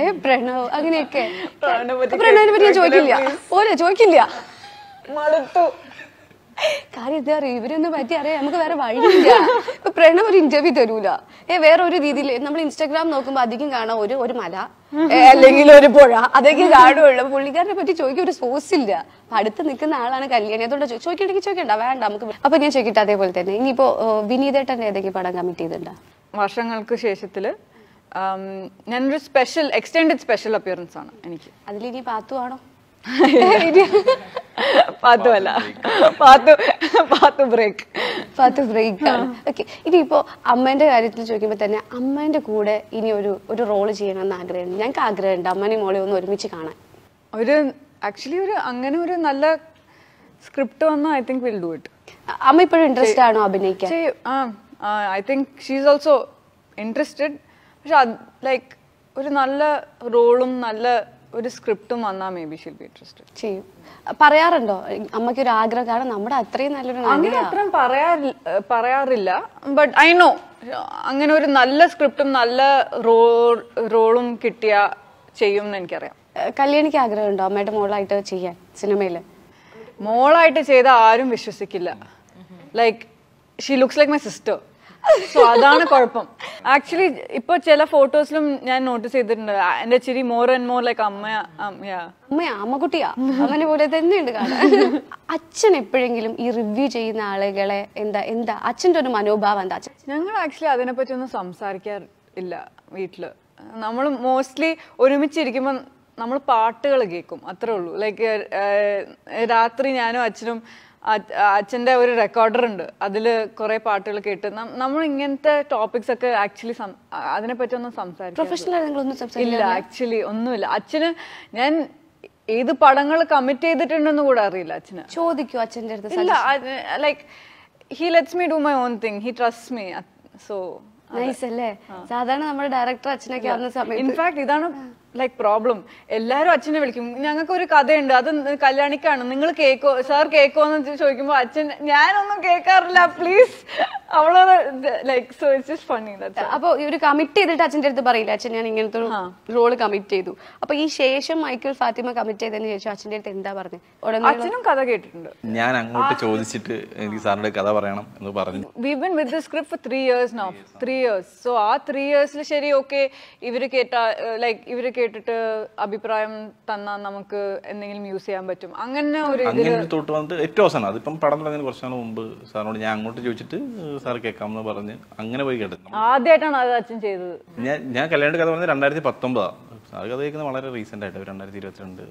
ഏ പ്രണവ് അങ്ങനെയൊക്കെ. പ്രണവിനെ പറ്റി ഞാൻ ചോദിക്കില്ല. ഓരോ ചോദിക്കില്ല. മടുത്തു. കാര്യം എന്താ അറിയോ? ഇവരൊന്നും പറ്റി അറിയാം നമുക്ക് വേറെ വഴിയില്ല. ഇപ്പൊ പ്രണവ് ഒരു ഇന്റർവ്യൂ തരൂല. ഏ വേറെ ഒരു രീതിയിൽ നമ്മൾ ഇൻസ്റ്റാഗ്രാം നോക്കുമ്പോ അധികം കാണാം ഒരു ഒരു മല. അല്ലെങ്കിൽ ഒരു പുഴ. അതൊക്കെ കാണുള്ളൂ. പുള്ളിക്കാരനെ പറ്റി ചോദിക്കാൻ ഒരു സോഴ്സ് ഇല്ല. അടുത്ത് നിൽക്കുന്ന ആളാണ് കല്യാണി. അതുകൊണ്ട് ചോദിക്കണ്ടെങ്കിൽ ചോദിക്കണ്ട. വേണ്ട നമുക്ക് അപ്പൊ ഞാൻ ചോദിക്കട്ടെ അതേപോലെ തന്നെ. ഇനിയിപ്പോ വിനീതേട്ടന്റെ ഏതെങ്കിലും പടം കമ്മിറ്റ് ചെയ്തിട്ടുണ്ടോ? വർഷങ്ങൾക്ക് ശേഷത്തിൽ ഞാനൊരു സ്പെഷ്യൽ എക്സ്റ്റെൻഡഡ് സ്പെഷ്യൽ അപ്പിയറൻസ് ആണ് എനിക്ക്. അതിലിനി പാത്തു ആണോ? പാത്തു അല്ല. പാത്തു പാത്തു ബ്രേക്ക് പാത്തു ബ്രേക്ക് ആണ്. ഓക്കെ ഇനിയിപ്പോ അമ്മേന്റെ കാര്യത്തിൽ ചോദിക്കുമ്പോ തന്നെ അമ്മേന്റെ കൂടെ ഇനി ഒരു ഒരു റോൾ ചെയ്യണമെന്ന് ആഗ്രഹമുണ്ട്. ഞങ്ങൾക്ക് ആഗ്രഹമുണ്ട് അമ്മനെയും മോളെ ഒന്ന് ഒരുമിച്ച് കാണാൻ. ഒരു ആക്ച്വലി ഒരു അങ്ങനെ ഒരു നല്ല സ്ക്രിപ്റ്റ് വന്നാൽ I think will do it അമ്മ ഇപ്പോഴും ഇൻട്രസ്റ്റ് ആണോ അഭിനയിക്കാൻ? ആ I think she's also interested പക്ഷെ ലൈക്ക് ഒരു നല്ല റോളും നല്ല ഒരു സ്ക്രിപ്റ്റും വന്നാൽ may be she'll be interested ചെയ്യും. പറയാറുണ്ടോ? അമ്മയ്ക്ക് ഒരു ആഗ്രഹം കാരണം നമ്മുടെ അത്രയും നല്ലൊരു അങ്ങനെ നടിയാ. അത്രയും പറയാറി പറയാറില്ല ബട്ട് ഐ നോ അങ്ങനെ ഒരു നല്ല സ്ക്രിപ്റ്റും നല്ല റോളും കിട്ടിയ ചെയ്യും എന്ന് എനിക്കറിയാം കല്യാണിക്ക് ആഗ്രഹമുണ്ടോ? അമ്മയുടെ മോളായിട്ട് ചെയ്യാൻ സിനിമയിൽ? മോളായിട്ട് ചെയ്ത ആരും വിശ്വസിക്കില്ല. Like she looks like my sister so അതാണ് കുഴപ്പം. ആക്ച്വലി ഇപ്പൊ ചില ഫോട്ടോസിലും ഞാൻ നോട്ടീസ് ചെയ്തിട്ടുണ്ട്. എന്റെ ചിരി മോർ ആൻഡ് മോർ ലൈക്ക് അമ്മ അമ്മയാ അമ്മക്കുട്ടിയാ. അമ്മനെ പോലെ തന്നെയുണ്ട് കാണാൻ. അച്ഛൻ എപ്പോഴെങ്കിലും ഈ റിവ്യൂ ചെയ്യുന്ന ആളുകളെ എന്താ എന്താ അച്ഛന്റെ ഒരു മനോഭാവം എന്താ? അച്ഛൻ ഞങ്ങൾ ആക്ച്വലി അതിനെപ്പറ്റി ഒന്നും സംസാരിക്കാറില്ല വീട്ടിൽ. നമ്മൾ മോസ്റ്റ്ലി ഒരുമിച്ചിരിക്കുമ്പോൾ നമ്മൾ പാട്ടുകൾ കേൾക്കും അത്രേ ഉള്ളൂ. ലൈക്ക് രാത്രി ഞാനും അച്ഛനും അ- അച്ഛന്റെ ഒരു റെക്കോർഡർ ഉണ്ട്. അതിൽ കുറേ പാട്ടുകൾ കേട്ട് നമ്മൾ ഇങ്ങനത്തെ ടോപ്പിക്സ് ഒക്കെ ആക്ച്വലി അതിനെപ്പറ്റി ഒന്നും സംസാരിക്കും ഇല്ല ആക്ച്വലി ഒന്നുമില്ല. അച്ഛന് ഞാൻ ഏത് പടങ്ങൾ കമ്മിറ്റ് ചെയ്തിട്ടുണ്ടെന്ന് കൂടെ അറിയില്ല അച്ഛന്. ചോദിക്കൂ അച്ഛന്റെ അടുത്ത് ഇല്ല like he lets me do my own thing he trust me so nice അല്ലേ? സാധാരണ നമ്മുടെ ഡയറക്ടർ അച്ഛനൊക്കെ ഇൻഫാക്ട് ഇതാണ് ലൈക്ക് പ്രോബ്ലം എല്ലാരും അച്ഛനെ വിളിക്കും. ഞങ്ങൾക്ക് ഒരു കഥയുണ്ട്. അത് കല്യാണിക്കാണ്. നിങ്ങൾ കേക്കോ സാർ കേക്കോ എന്ന് ചോദിക്കുമ്പോ അച്ഛൻ ഞാനൊന്നും കേൾക്കാറില്ല പ്ലീസ് അവളോട് like so it's just funny അപ്പൊ ഈ ഒരു കമ്മിറ്റ് ചെയ്തിട്ട് അച്ഛന്റെ അടുത്ത് പറയില്ല അച്ഛൻ ഞാൻ ഇങ്ങനത്തെ ഒരു റോൾ കമ്മിറ്റ് ചെയ്തു. അപ്പൊ ഈ ശേഷം മൈക്കിൾ ഫാത്തിമ കമ്മിറ്റ് ചെയ്തതിന് ശേഷം അച്ഛന്റെ അടുത്ത് എന്താ പറഞ്ഞത് അച്ഛനും കഥ കേട്ടിട്ടുണ്ട്. ഞാൻ അങ്ങോട്ട് ചോദിച്ചിട്ട് എനിക്ക് സാറിന്റെ കഥ പറയണം എന്ന് പറഞ്ഞു. We been with the script for three years now three years so ആ ത്രീ ഇയേഴ്സിൽ ശരി ഓക്കെ ഇവർ കേട്ട ലൈക്ക് ഇവർ കേട്ടിട്ട് അഭിപ്രായം തന്നാൽ നമുക്ക് എന്തെങ്കിലും യൂസ് ചെയ്യാൻ പറ്റും. അങ്ങനെ ഒരു അങ്ങനെ തൊട്ട് വന്നിട്ട് ഏറ്റവും അവസാനം അതിപ്പം പടം തുടങ്ങുന്ന കുറച്ച് നാൾ മുമ്പ് സാറിനോട് ഞാൻ അങ്ങോട്ട് ചോദിച്ചിട്ട് സാർ കേൾക്കാമെന്ന് പറഞ്ഞ് അങ്ങനെ പോയി കേട്ടത് ആദ്യമായിട്ടാണ് അത് അച്ഛൻ ചെയ്തത്? ഞാൻ ഞാൻ കല്യാണ കഥ പറഞ്ഞത് രണ്ടായിരത്തി പത്തൊമ്പതാണ് സാർ കഥ കേൾക്കുന്നത് വളരെ റീസെന്റ് ആയിട്ട് രണ്ടായിരത്തി ഇരുപത്തിരണ്ട്